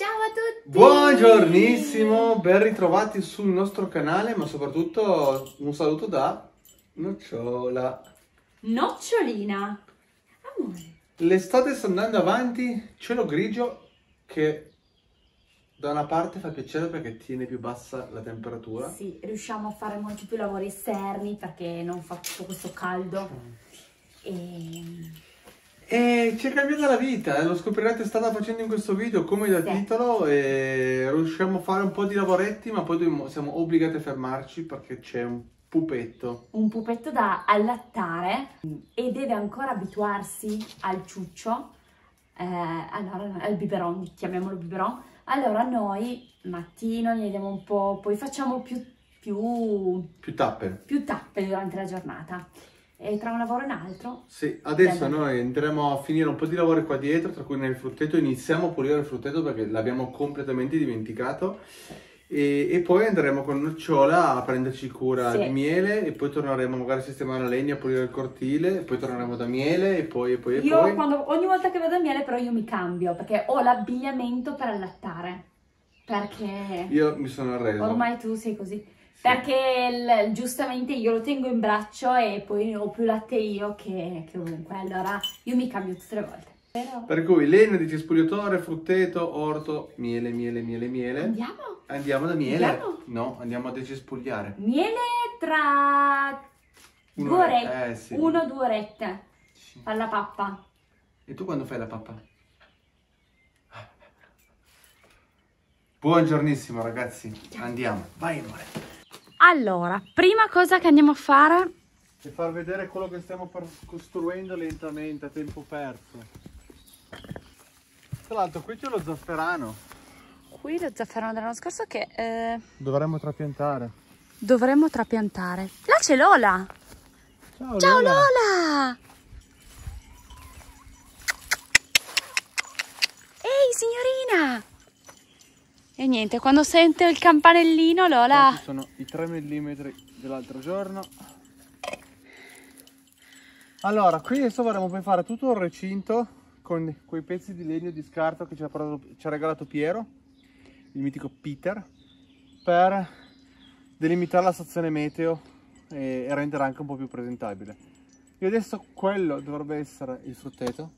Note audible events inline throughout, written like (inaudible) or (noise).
Ciao a tutti! Buongiornissimo, ben ritrovati sul nostro canale, ma soprattutto un saluto da Nocciola. Nocciolina! Amore, L'estate sta andando avanti, cielo grigio che da una parte fa piacere perché tiene più bassa la temperatura. sì, riusciamo a fare molti più lavori esterni perché non fa tutto questo caldo. E... E ci è cambiata la vita, eh, lo scoprirete strada facendo in questo video come da Sì. titolo e riusciamo a fare un po' di lavoretti ma poi siamo obbligati a fermarci perché c'è un pupetto. Un pupetto da allattare e deve ancora abituarsi al ciuccio, eh, allora, al biberon, chiamiamolo biberon. Allora noi mattino gli diamo un po', poi facciamo più, più, Più tappe. più tappe durante la giornata. E tra un lavoro e un altro Sì, adesso Bene. noi andremo a finire un po' di lavori qua dietro, tra cui nel frutteto, iniziamo a pulire il frutteto perché l'abbiamo completamente dimenticato e, e poi andremo con Nocciola a prenderci cura Sì. di miele e poi torneremo magari a sistemare la legna, a pulire il cortile, e poi torneremo da miele e poi e poi e Io poi. quando, ogni volta che vado a miele però io mi cambio perché ho l'abbigliamento per allattare. Perché Io mi sono arreso. ormai tu sei così. Perché il- giustamente io lo tengo in braccio e poi ho più latte io che, che ovunque. Allora io mi cambio tutte le volte. Però Per cui legna di cespugliatore, frutteto, orto, miele, miele, miele, miele. andiamo? Andiamo da miele? Andiamo? No, andiamo a decespugliare. Miele tra due Un'ora- orette. eh, sì. Uno due orette. Sì. Fa la pappa. E tu quando fai la pappa? Buongiornissimo ragazzi, andiamo, vai amore. Allora, prima cosa che andiamo a fare E far vedere quello che stiamo costruendo lentamente a tempo perso. Tra l'altro qui c'è lo zafferano, Qui lo zafferano dell'anno scorso che eh, dovremmo trapiantare. dovremmo trapiantare. Là c'è Lola! Ciao, Ciao Lola! Ehi niente, quando sente il campanellino Lola... Questi sono i 3 mm dell'altro giorno. Allora, qui adesso vorremmo poi fare tutto il recinto con quei pezzi di legno di scarto che ci ha, portato- ci ha regalato Piero, il mitico Peter, per delimitare la stazione meteo e, e rendere anche un po' più presentabile. E adesso quello dovrebbe essere il frutteto.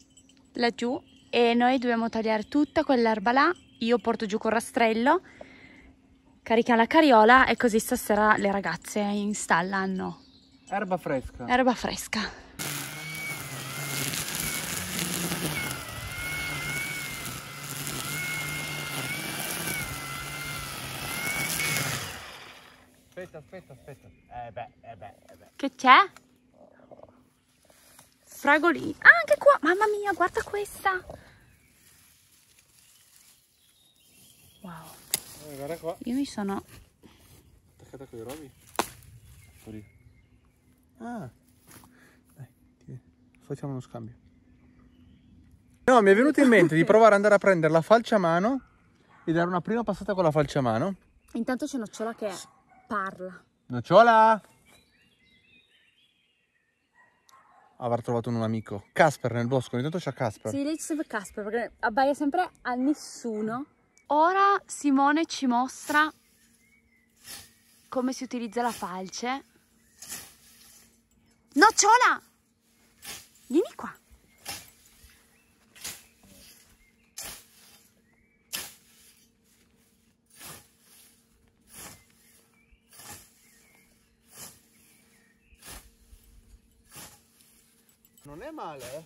laggiù e noi dobbiamo tagliare tutta quell'erba là. Io porto giù col rastrello, carica la carriola e così stasera le ragazze in stalla hanno Erba fresca. erba fresca. Aspetta, aspetta, aspetta. Eh beh, eh beh, eh beh. Che c'è? Fragolini. Ah, anche qua. Mamma mia, guarda questa. Wow. Eh, guarda qua. Io mi sono... Attaccata con i rovi? Fuori. Ah. Dai, facciamo uno scambio. No, mi è venuto in mente di provare ad andare a prendere la falcia a mano e dare una prima passata con la falcia a mano. Intanto c'è Nocciola che parla. Nocciola! Avrà trovato un amico. Casper nel bosco, ogni tanto c'è Casper. Si legge sempre Casper perché abbaia sempre a nessuno. Ora Simone ci mostra come si utilizza la falce. Nocciola! Vieni qua. Non è male, eh?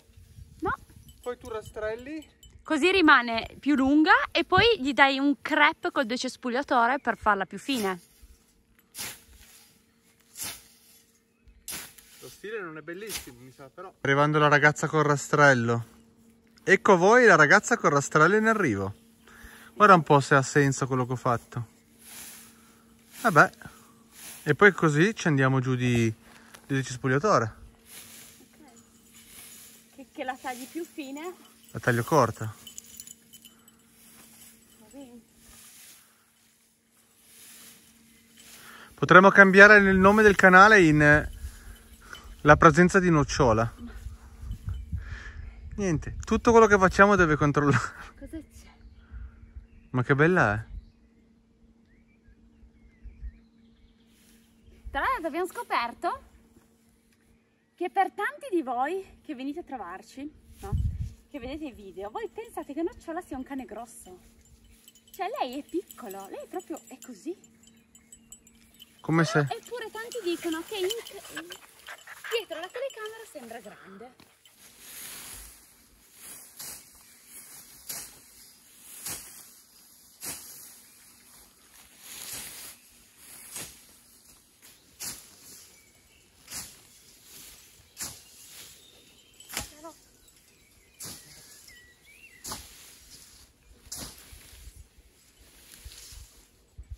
No. Poi tu rastrelli. Così rimane più lunga e poi gli dai un crepe col decespugliatore per farla più fine. Lo stile non è bellissimo, mi sa, però. Arrivando la ragazza col rastrello. Ecco a voi la ragazza col rastrello in arrivo. Guarda un po' se ha senso quello che ho fatto. Vabbè. E poi così ci andiamo giù di, di cespugliatore. Che, la tagli più fine. La taglio corta. Potremmo cambiare il nome del canale in eh, La presenza di nocciola. Niente, tutto quello che facciamo deve controllare. Cosa c'è? Ma che bella è! Tra l'altro abbiamo scoperto che per tanti di voi che venite a trovarci, no? che vedete i video, voi pensate che Nocciola sia un cane grosso. Cioè lei è piccolo, lei proprio è così. Come se... Eppure tanti dicono che in- dietro la telecamera sembra grande.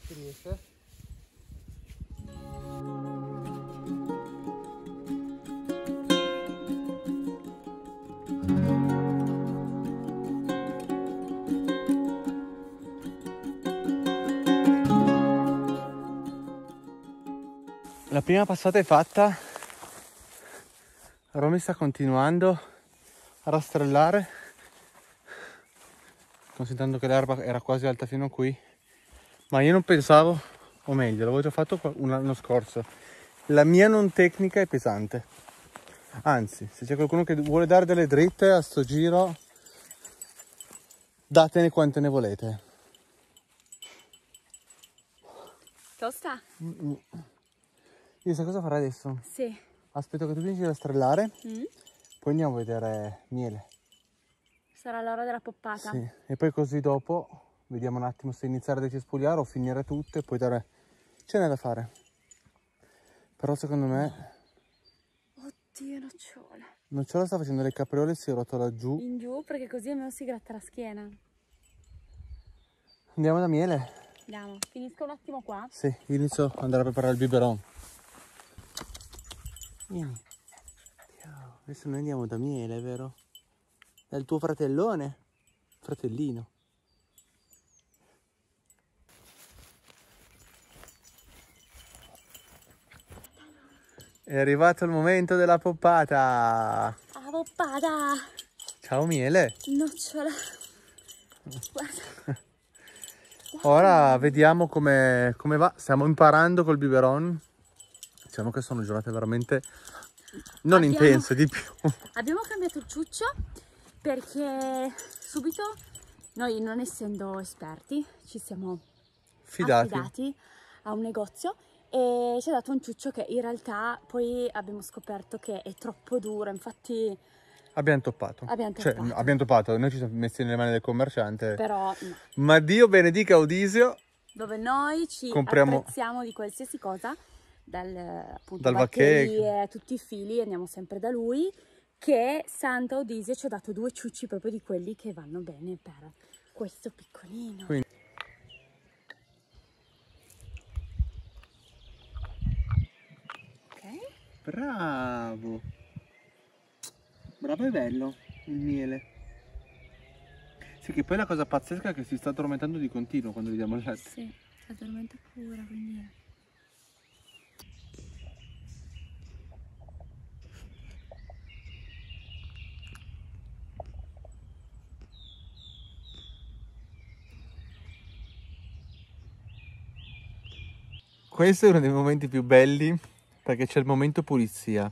Ciao. Riesce? La prima passata è fatta. Romy sta continuando a rastrellare, considerando che l'erba era quasi alta fino a qui. Ma io non pensavo, o meglio, l'avevo già fatto un anno scorso. La mia non tecnica è pesante. Anzi, se c'è qualcuno che vuole dare delle dritte a sto giro, datene quante ne volete. Tosta? Io sai cosa farei adesso? Sì. Aspetto che tu finisci di rastrellare, Mm? poi andiamo a vedere miele. Sarà l'ora della poppata. Sì. E poi così dopo vediamo un attimo se iniziare a decespugliare o finire tutto e poi dare... Ce n'è da fare. Però secondo me Oddio, nocciola. Nocciola sta facendo le capriole e si è rotto laggiù. In giù perché così almeno si gratta la schiena. Andiamo da miele? Andiamo, finisco un attimo qua. Sì, io inizio ad andare a preparare il biberon. Vieni. Adesso noi andiamo da miele, vero? Dal tuo fratellone? Fratellino. È arrivato il momento della poppata. Ah, poppata! Ciao miele. Nocciola. Guarda. (laughs) Ora vediamo come, come va. Stiamo imparando col biberon. Diciamo che sono giornate veramente non Abbiamo- intense di più. (laughs) Abbiamo cambiato il ciuccio perché subito noi non essendo esperti ci siamo Fidati. affidati a un negozio e ci ha dato un ciuccio che in realtà poi abbiamo scoperto che è troppo duro, infatti Abbiamo toppato. Abbiamo Cioè, toppato. abbiamo toppato. Noi ci siamo messi nelle mani del commerciante. però no. Ma Dio benedica Audisio. dove noi ci Compriamo- apprezziamo di qualsiasi cosa, dal, appunto, Dal batterie, tutti i fili, andiamo sempre da lui, che Santa Odisio ci ha dato due ciucci proprio di quelli che vanno bene per questo piccolino. Quindi- Bravo. Bravo e bello il miele. Sì, che poi la cosa pazzesca è che si sta addormentando di continuo quando gli diamo il letto. Sì, addormenta pure, quindi... Questo è uno dei momenti più belli perché c'è il momento pulizia.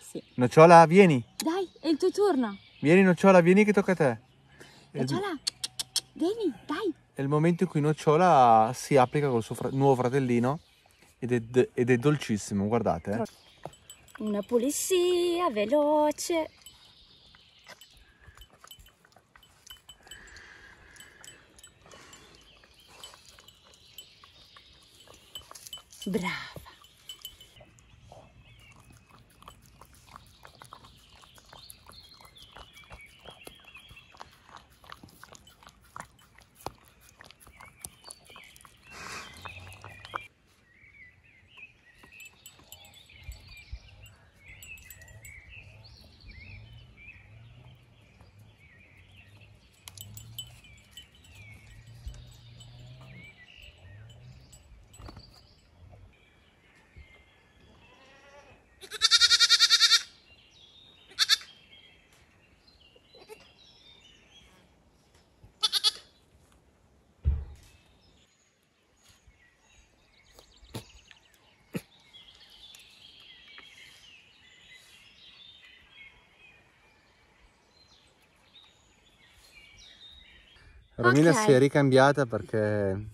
Sì. Nocciola, vieni. Dai, è il tuo turno. Vieni Nocciola, vieni che tocca a te. È il, Nocciola, vieni, dai. è il momento in cui Nocciola si applica col suo fra- nuovo fratellino ed è, ed è dolcissimo, guardate. eh. Una pulizia veloce. Brava. Romina Ok. si è ricambiata perché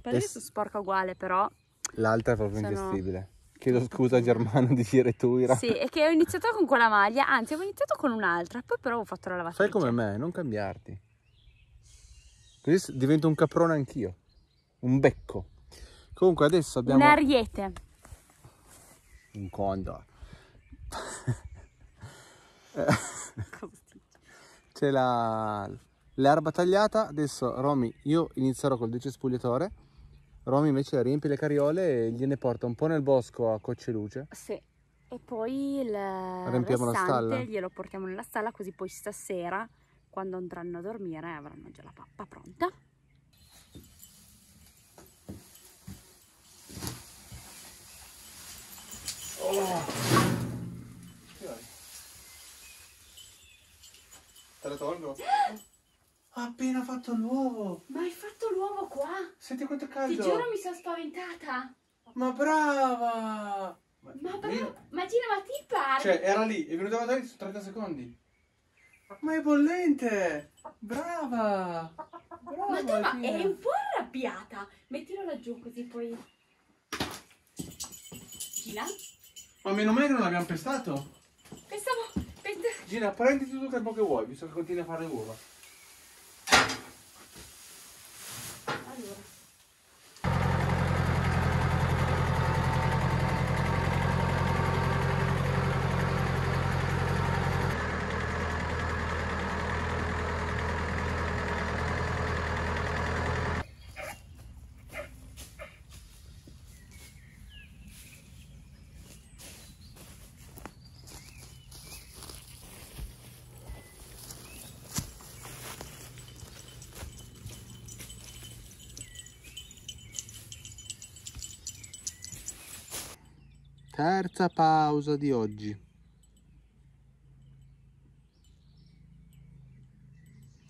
Per adesso sporca uguale però. l'altra è proprio Sono- ingestibile. Chiedo scusa Germano di dire tu, Ira. Sì, è che ho iniziato con quella maglia, anzi avevo iniziato con un'altra, poi però ho fatto la lavatrice. Fai come me, non cambiarti. Così divento un caprone anch'io. Un becco. Comunque adesso abbiamo Un ariete. un condor. (laughs) (laughs) C'è la- l'erba tagliata. Adesso Romy, io inizierò col decespugliatore. Romy invece riempie le cariole e gliene porta un po' nel bosco a cocce luce. Sì. E poi il Riempiamo la restante stalla? glielo portiamo nella stalla così poi stasera, quando andranno a dormire, avranno già la pappa pronta. Te la tolgo? (gasps) Ha appena fatto l'uovo! Ma hai fatto l'uovo qua? Senti quanto è Ti caldo! giuro mi sono spaventata. Ma brava! Ma Io- bravo, ma Gina, ma ti pare? Cioè, era lì, è venuta da su 30 secondi. Ma è bollente! Brava! Brava! ma tu ma è un po' arrabbiata. Mettilo laggiù così poi... Gina? Ma meno male che non l'abbiamo pestato. Pensavo... pens- Gina, prenditi tutto il tempo che vuoi, visto che continui a fare le uova. Allora. Terza pausa di oggi.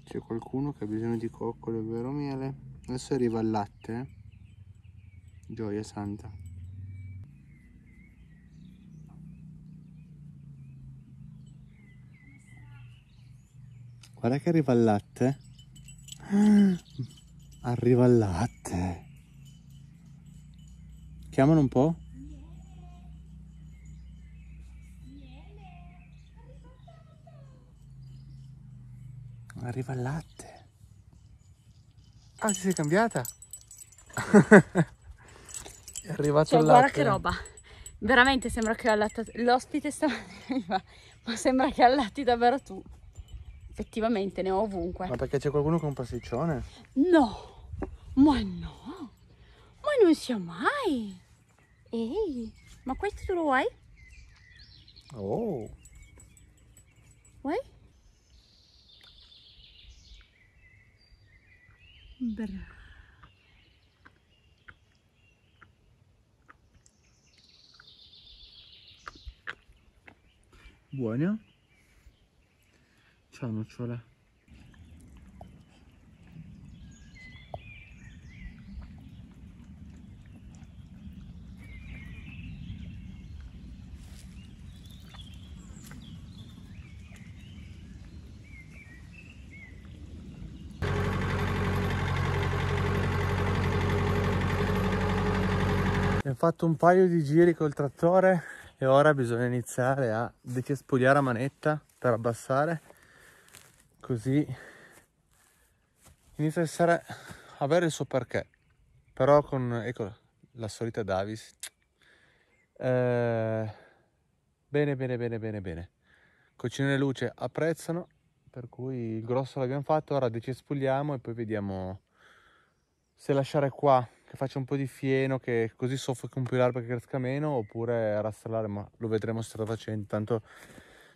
C'è qualcuno che ha bisogno di coccole vero miele? Adesso arriva il latte. eh. Gioia santa. Guarda che arriva il latte. Ah, Arriva il latte. Chiamano un po'. Arriva il latte. Ah, ti sei cambiata? (laughs) È arrivato Cioè, il guarda latte. che roba. Veramente sembra che allatti... L'ospite stamattina, (laughs) ma sembra che allatti davvero tu. Effettivamente ne ho ovunque. Ma perché c'è qualcuno con un pasticcione? No, ma no, ma non sia mai. Ehi, ma questo tu lo vuoi? Oh. Vuoi? Bravo. Buono? Ciao nocciola. Abbiamo fatto un paio di giri col trattore e ora bisogna iniziare a decespugliare a manetta per abbassare così inizia a essere avere il suo perché. Però con ecco la solita Davis. Eh, bene bene bene bene bene. Cucina e luce apprezzano per cui il grosso l'abbiamo fatto. Ora decespugliamo e poi vediamo se lasciare qua che faccia un po' di fieno che così soffochi un po' l'erba che cresca meno oppure rastrellare ma lo vedremo strada facendo. Tanto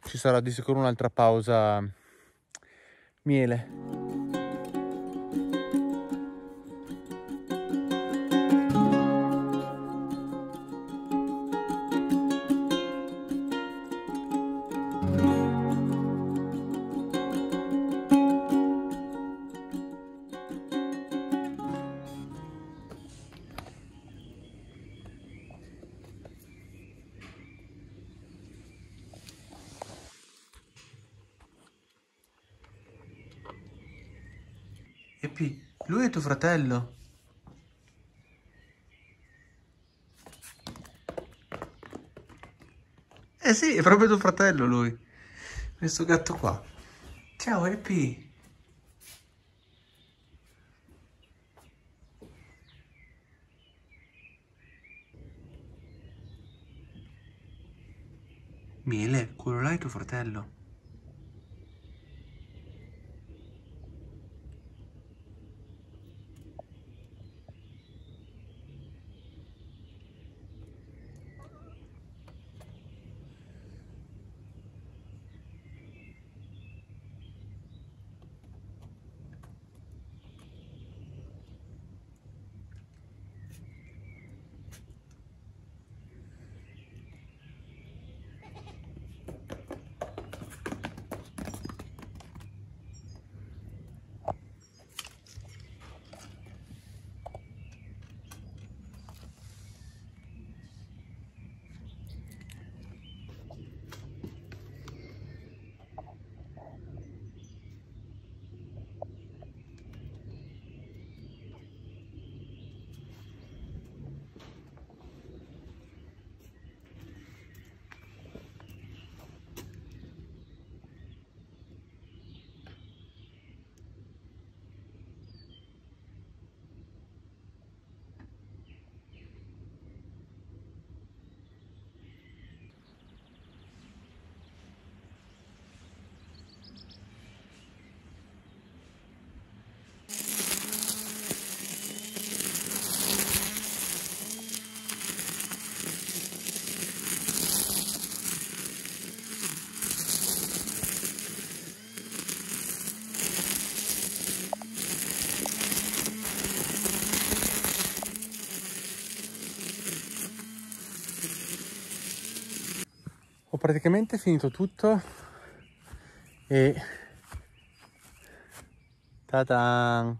ci sarà di sicuro un'altra pausa miele Epi, lui è tuo fratello. Eh sì, è proprio tuo fratello lui. Questo gatto qua. Ciao Epi. Miele, quello là è tuo fratello. Praticamente finito tutto e ta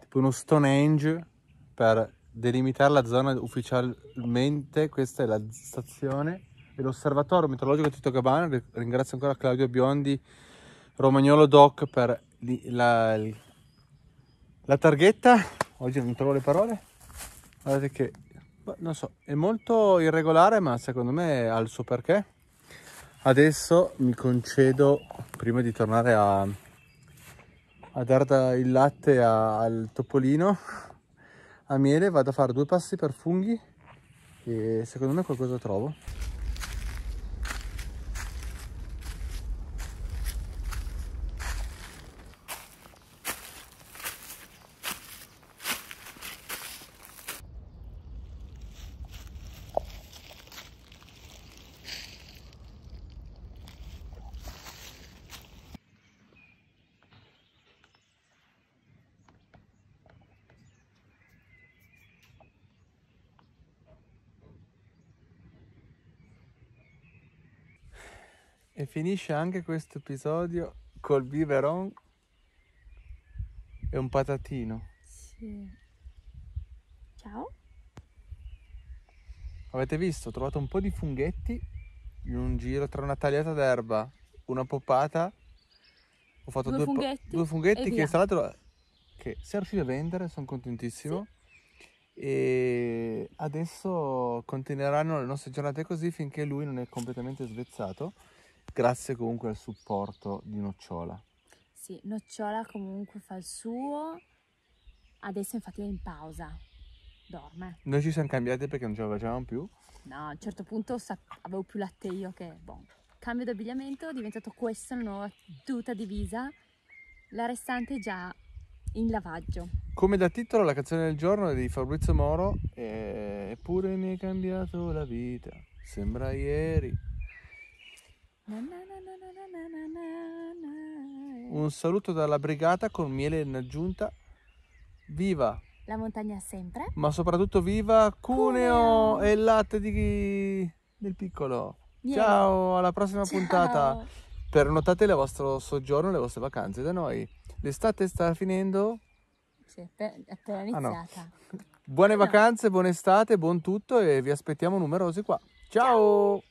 tipo uno Stonehenge per delimitare la zona ufficialmente questa è la stazione e l'osservatorio meteorologico Tito Gabbana ringrazio ancora Claudio Biondi Romagnolo Doc per la, la targhetta. Oggi non trovo le parole. Guardate che non so, è molto irregolare, ma secondo me ha il suo perché. Adesso mi concedo, prima di tornare a, a dare il latte a, al topolino, a miele, vado a fare due passi per funghi e secondo me qualcosa trovo. E finisce anche questo episodio col biberon e un patatino. Sì. Ciao. Avete visto? Ho trovato un po' di funghetti in un giro tra una tagliata d'erba, una poppata. Ho fatto due, due funghetti, due funghetti che tra l'altro che siamo riusciti a vendere, sono contentissimo. Sì. E adesso continueranno le nostre giornate così finché lui non è completamente svezzato. Grazie comunque al supporto di Nocciola. Sì, Nocciola comunque fa il suo. Adesso infatti è in pausa. Dorme. Noi ci siamo cambiati perché non ce la facevamo più. No, a un certo punto avevo più latte io che... Bon. Cambio d'abbigliamento, è diventato questa la nuova tuta divisa. La restante è già in lavaggio. Come da titolo la canzone del giorno è di Fabrizio Moro. Eppure mi hai cambiato la vita. Sembra ieri. Un saluto dalla brigata con miele in aggiunta. Viva! La montagna sempre. Ma soprattutto viva Cuneo, Cuneo. e il latte di... del piccolo. Miele. Ciao, alla prossima Ciao. puntata. Pernotate il vostro soggiorno, le vostre vacanze da noi. L'estate sta finendo? Sì, è appena iniziata. Ah, no. Buone vacanze, buona estate, buon tutto e vi aspettiamo numerosi qua. Ciao. Ciao.